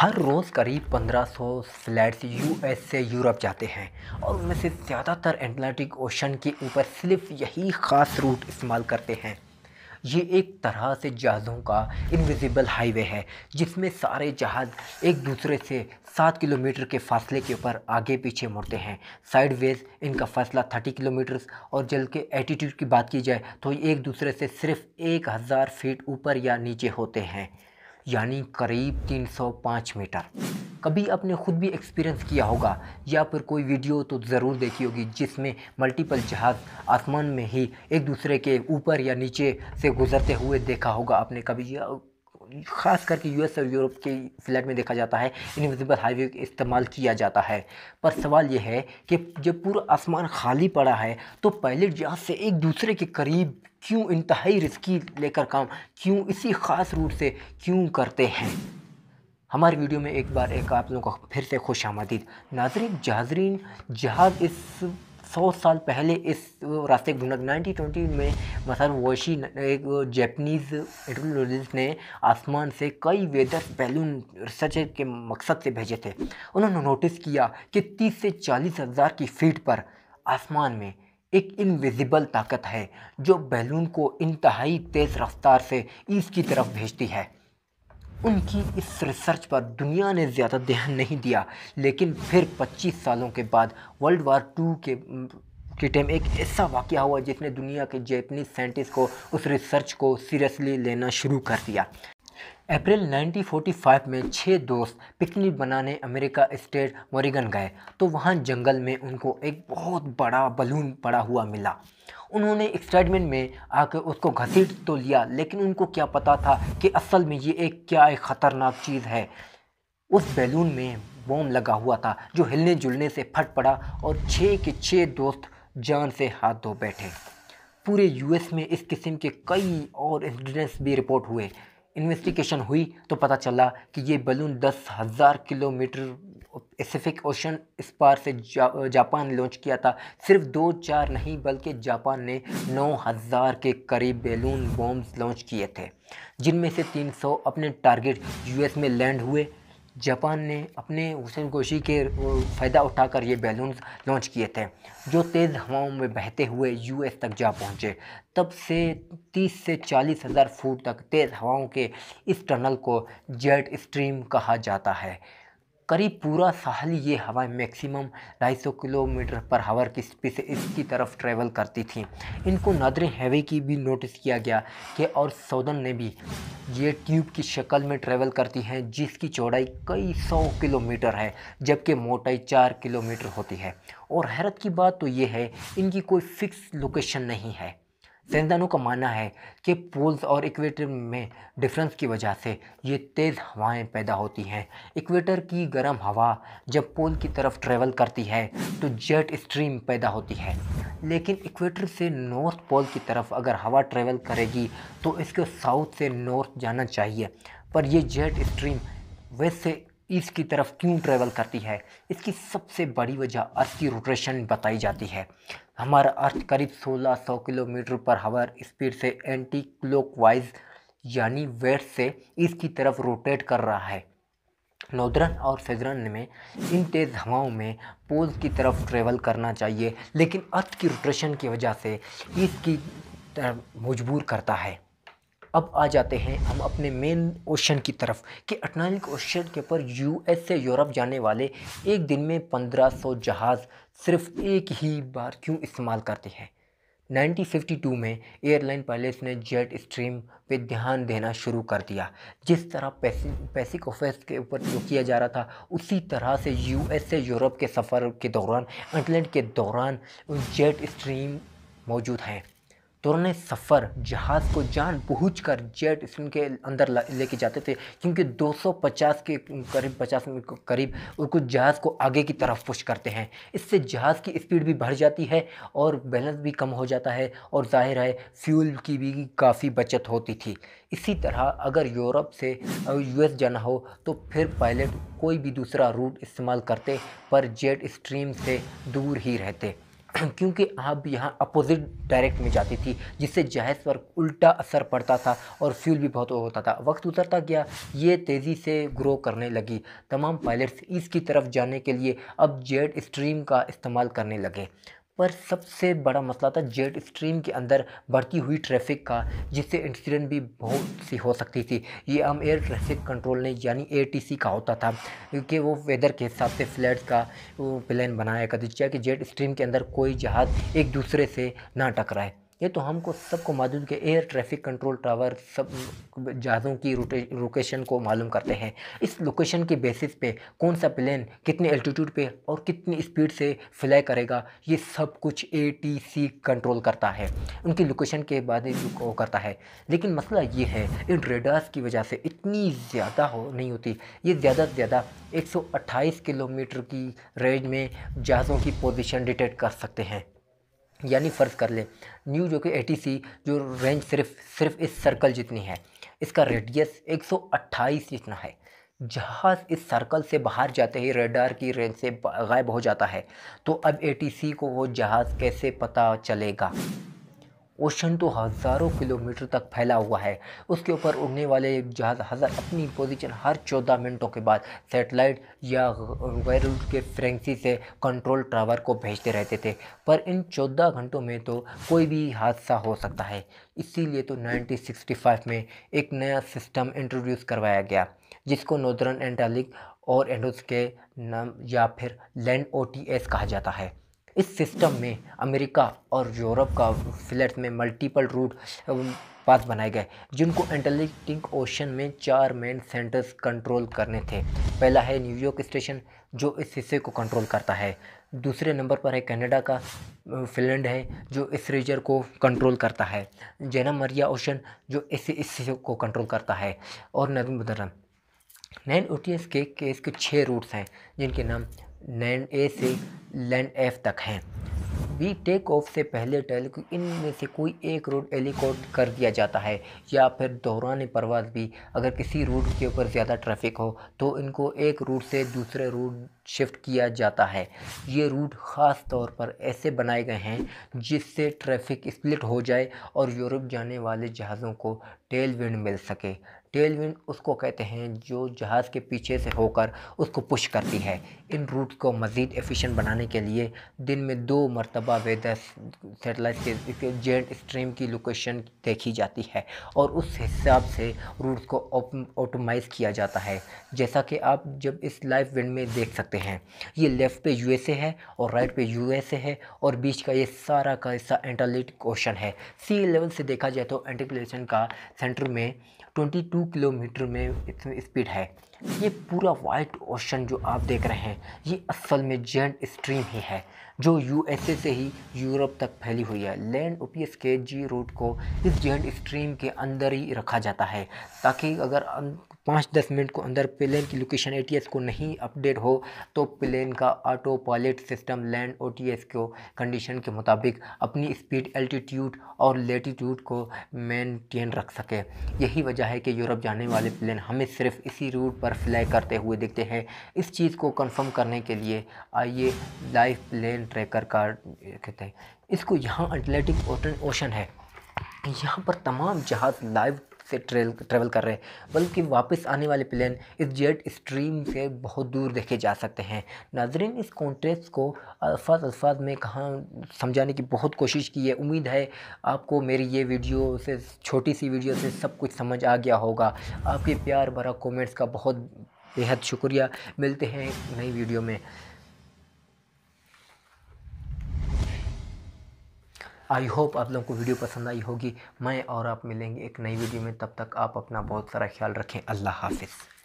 हर रोज़ करीब 1500 flights US से Europe जाते हैं और उनमें से ज़्यादातर एटलांटिक ओशन के ऊपर सिर्फ़ यही ख़ास रूट इस्तेमाल करते हैं। ये एक तरह से जहाज़ों का इनविजिबल हाईवे है, जिसमें सारे जहाज़ एक दूसरे से सात किलोमीटर के फासले के ऊपर आगे पीछे मुड़ते हैं। साइडवेज इनका फासला थर्टी किलोमीटर और जल के एटीट्यूड की बात की जाए तो एक दूसरे से सिर्फ़ एक हज़ार फीट ऊपर या नीचे होते हैं। यानी करीब 305 मीटर। कभी आपने खुद भी एक्सपीरियंस किया होगा, या फिर कोई वीडियो तो ज़रूर देखी होगी जिसमें मल्टीपल जहाज़ आसमान में ही एक दूसरे के ऊपर या नीचे से गुजरते हुए देखा होगा आपने कभी? ख़ास करके यूएस और यूरोप के फ्लैट में देखा जाता है इनविजिबल हाईवे इस्तेमाल किया जाता है। पर सवाल यह है कि जब पूरा आसमान खाली पड़ा है तो पायलट जहाज़ से एक दूसरे के करीब क्यों इंतहाई रिस्की लेकर काम, क्यों इसी ख़ास रूट से क्यों करते हैं? हमारे वीडियो में एक बार एक आप लोगों को फिर से खुश आमदीद। नाजरीन जहाजरीन जहाज़ इस सौ साल पहले इस रास्ते ढूंढा। नाइनटीन ट्वेंटी में मसर वोशी एक जैपनीज़ एंट्रोलॉजिस्ट ने आसमान से कई वेदर बैलून रिसर्च के मकसद से भेजे थे। उन्होंने नोटिस किया कि तीस से चालीस हज़ार की फीट पर आसमान में एक इनविजिबल ताकत है, जो बैलून को इंतहाई तेज़ रफ्तार से ईस्ट की तरफ़ भेजती है। उनकी इस रिसर्च पर दुनिया ने ज़्यादा ध्यान नहीं दिया। लेकिन फिर 25 सालों के बाद वर्ल्ड वार टू के के टाइम एक ऐसा वाक़ हुआ जिसने दुनिया के जैपनीज साइंटिस्ट को उस रिसर्च को सीरियसली लेना शुरू कर दिया। अप्रैल 1945 में छः दोस्त पिकनिक बनाने अमेरिका स्टेट मोरिगन गए तो वहाँ जंगल में उनको एक बहुत बड़ा बलून पड़ा हुआ मिला। उन्होंने एक्साइटमेंट में आकर उसको घसीट तो लिया, लेकिन उनको क्या पता था कि असल में ये एक क्या एक ख़तरनाक चीज़ है। उस बैलून में बॉम लगा हुआ था, जो हिलने जुलने से फट पड़ा और छः के छः दोस्त जान से हाथ धो बैठे। पूरे यूएस में इस किस्म के कई और इंसिडेंट्स भी रिपोर्ट हुए। इन्वेस्टिगेशन हुई तो पता चला कि ये बलून दस हज़ार किलोमीटर पैसिफिक ओशन इस पार से जा, जापान लॉन्च किया था। सिर्फ़ दो चार नहीं बल्कि जापान ने नौ हज़ार के करीब बैलून बॉम्ब्स लॉन्च किए थे जिनमें से 300 अपने टारगेट यूएस में लैंड हुए। जापान ने अपने हुसैन गोशी के फ़ायदा उठाकर ये बैलून लॉन्च किए थे जो तेज़ हवाओं में बहते हुए यूएस तक जा पहुँचे। तब से 30 से चालीस हज़ार फुट तक तेज़ हवाओं के इस टनल को जेट स्ट्रीम कहा जाता है। करीब पूरा साल ये हवाएँ मैक्सिमम ढाई सौ किलोमीटर पर हावर की स्पीड से इसकी तरफ़ ट्रेवल करती थी। इनको नादर हैवी की भी नोटिस किया गया कि और सौदन ने भी ये ट्यूब की शक्ल में ट्रेवल करती हैं, जिसकी चौड़ाई कई सौ किलोमीटर है, जबकि मोटाई चार किलोमीटर होती है। और हैरत की बात तो ये है, इनकी कोई फिक्स लोकेशन नहीं है। साइंसदानों का मानना है कि पोल्स और इक्वेटर में डिफरेंस की वजह से ये तेज़ हवाएँ पैदा होती हैं। इक्वेटर की गर्म हवा जब पोल की तरफ़ ट्रेवल करती है तो जेट स्ट्रीम पैदा होती है। लेकिन इक्वेटर से नॉर्थ पोल की तरफ़ अगर हवा ट्रेवल करेगी तो इसको साउथ से नॉर्थ जाना चाहिए। पर यह जेट स्ट्रीम वैसे ईस्ट की तरफ़ क्यों ट्रेवल करती है? इसकी सबसे बड़ी वजह अर्थ की रोटेशन बताई जाती है। हमारा अर्थ करीब 1600 किलोमीटर पर हावर स्पीड से एंटी क्लॉकवाइज यानी वेस्ट से इसकी तरफ़ रोटेट कर रहा है। नॉर्दर्न और सेजरन में इन तेज़ हवाओं में पोल्स की तरफ़ ट्रेवल करना चाहिए, लेकिन अर्थ की रोटेशन की वजह से इसकी मजबूर करता है। अब आ जाते हैं हम अपने मेन ओशन की तरफ़, कि अटलांटिक ओशन के ऊपर यूएस से यूरोप जाने वाले एक दिन में 1500 जहाज़ सिर्फ़ एक ही बार क्यों इस्तेमाल करते हैं? 1952 में एयरलाइन पायलट्स ने जेट स्ट्रीम पे ध्यान देना शुरू कर दिया। जिस तरह पैसिक ऑफेस के ऊपर जो किया जा रहा था, उसी तरह से यूएस से यूरोप के सफ़र के दौरान इंग्लैंड के दौरान जेट स्ट्रीम मौजूद हैं। तो उन्होंने सफ़र, जहाज़ को जान पहुँच कर जेट स्ट्रीम के अंदर लेके जाते थे, क्योंकि 250 के करीब 50 के, करीब उनको जहाज़ को आगे की तरफ़ पुश करते हैं। इससे जहाज़ की स्पीड भी बढ़ जाती है और बैलेंस भी कम हो जाता है और ज़ाहिर है, फ्यूल की भी काफ़ी बचत होती थी। इसी तरह अगर यूरोप से यूएस जाना हो तो फिर पायलट कोई भी दूसरा रूट इस्तेमाल करते, पर जेट स्ट्रीम से दूर ही रहते। क्योंकि आप यहाँ अपोजिट डायरेक्ट में जाती थी, जिससे जहेज़ पर उल्टा असर पड़ता था और फ्यूल भी बहुत होता था। वक्त उतरता गया, ये तेज़ी से ग्रो करने लगी। तमाम पायलट्स इसकी तरफ़ जाने के लिए अब जेट स्ट्रीम का इस्तेमाल करने लगे। पर सबसे बड़ा मसला था जेट स्ट्रीम के अंदर बढ़ती हुई ट्रैफ़िक का, जिससे इंसिडेंट भी बहुत सी हो सकती थी। ये हम एयर ट्रैफ़िक कंट्रोल ने, यानी एटीसी का होता था क्योंकि वो वेदर के हिसाब से फ्लैट का प्लान बनाया करती चाहे कि जेट स्ट्रीम के अंदर कोई जहाज़ एक दूसरे से ना टकराए। ये तो हमको सबको मालूम कि एयर ट्रैफ़िक कंट्रोल टावर सब जहाज़ों की लोकेशन को मालूम करते हैं। इस लोकेशन के बेसिस पे कौन सा प्लेन कितने एल्टीट्यूड पे और कितनी स्पीड से फ्लाई करेगा, ये सब कुछ एटीसी कंट्रोल करता है। उनकी लोकेशन के बाद वो करता है। लेकिन मसला ये है, इन रेडार्स की वजह से इतनी ज़्यादा हो, नहीं होती। ये ज़्यादा से ज़्यादा 128 किलोमीटर की रेंज में जहाज़ों की पोजीशन डिटेक्ट कर सकते हैं। यानी फ़र्ज़ कर ले। न्यू जो कि एटीसी जो रेंज सिर्फ़ सिर्फ़ इस सर्कल जितनी है, इसका रेडियस 128 जितना है। जहाज़ इस सर्कल से बाहर जाते ही रेडार की रेंज से गायब हो जाता है तो अब एटीसी को वो जहाज़ कैसे पता चलेगा? ओशन तो हज़ारों किलोमीटर तक फैला हुआ है। उसके ऊपर उड़ने वाले जहाज़ हज़ार अपनी पोजीशन हर चौदह मिनटों के बाद सेटेलाइट या गैर के फ्रेंसी से कंट्रोल टावर को भेजते रहते थे। पर इन चौदह घंटों में तो कोई भी हादसा हो सकता है। इसीलिए तो 1965 में एक नया सिस्टम इंट्रोड्यूस करवाया गया, जिसको नॉर्दर्न एंटालिक और एंडोस के नाम या फिर लैंड ओटीएस कहा जाता है। इस सिस्टम में अमेरिका और यूरोप का फ्लैट में मल्टीपल रूट पास बनाए गए, जिनको एंटलिटिक ओशन में चार मेन सेंटर्स कंट्रोल करने थे। पहला है न्यूयॉर्क स्टेशन जो इस हिस्से को कंट्रोल करता है। दूसरे नंबर पर है कनाडा का फिनलैंड है, जो इस रीजर को कंट्रोल करता है। जेना मरिया ओशन जो इस हिस्से को कंट्रोल करता है। और नर्मदरम नैन ओ के केस के छः रूट्स हैं, जिनके नाम लैंड ए से लैंड एफ़ तक हैं। बी टेक ऑफ़ से पहले टेल इनमें से कोई एक रूट एलिकॉट कर दिया जाता है, या फिर दौरान परवाज भी अगर किसी रूट के ऊपर ज़्यादा ट्रैफ़िक हो तो इनको एक रूट से दूसरे रूट शिफ्ट किया जाता है। ये रूट ख़ास तौर पर ऐसे बनाए गए हैं जिससे ट्रैफ़िक स्प्लिट हो जाए और यूरोप जाने वाले जहाज़ों को टेल मिल सके। टेल विंड उसको कहते हैं जो जहाज़ के पीछे से होकर उसको पुश करती है। इन रूट को मज़ीद एफिशिएंट बनाने के लिए दिन में दो मरतबा वेदर सेटेलाइट के जेट स्ट्रीम की लोकेशन देखी जाती है और उस हिसाब से रूट को ऑटोमाइज़ किया जाता है। जैसा कि आप जब इस लाइव विंड में देख सकते हैं, ये लेफ़्ट पे यूएसए है और राइट पे यूएसए है और बीच का ये सारा का हिस्सा एंटालिटिक ओशन है। सी लेवल से देखा जाए तो एंटिक का सेंटर में 22 किलोमीटर में स्पीड है। ये पूरा वाइट ओशन जो आप देख रहे हैं, ये असल में जेंट स्ट्रीम ही है, जो यूएसए से ही यूरोप तक फैली हुई है। लैंड ओपीएस के जी रूट को इस जेंट स्ट्रीम के अंदर ही रखा जाता है, ताकि अगर पाँच दस मिनट को अंदर प्लेन की लोकेशन एटीएस को नहीं अपडेट हो तो प्लेन का auto pilot system land OTS को कंडीशन के मुताबिक अपनी स्पीड एल्टीट्यूड और लेटीट्यूड को मेनटेन रख सके। यही वजह है कि यूरोप जाने वाले प्लेन हमें सिर्फ़ इसी रूट पर फ्लाई करते हुए दिखते हैं। इस चीज़ को कंफर्म करने के लिए आइए लाइफ प्लेन ट्रैकर का कहते हैं। इसको यहाँ अटलेटिक ओशन है। यहाँ पर तमाम जहाज़ लाइव से ट्रेल ट्रेवल कर रहे हैं। बल्कि वापस आने वाले प्लेन इस जेट स्ट्रीम से बहुत दूर देखे जा सकते हैं। नाजरीन, इस कॉन्टेक्स को अल्फाज अल्फाज में कहाँ समझाने की बहुत कोशिश की है। उम्मीद है आपको मेरी ये वीडियो से, छोटी सी वीडियो से सब कुछ समझ आ गया होगा। आपके प्यार भरा कमेंट्स का बहुत बेहद शुक्रिया। मिलते हैं नई वीडियो में। आई होप आप लोगों को वीडियो पसंद आई होगी। मैं और आप मिलेंगे एक नई वीडियो में। तब तक आप अपना बहुत सारा ख्याल रखें। अल्लाह हाफिज़।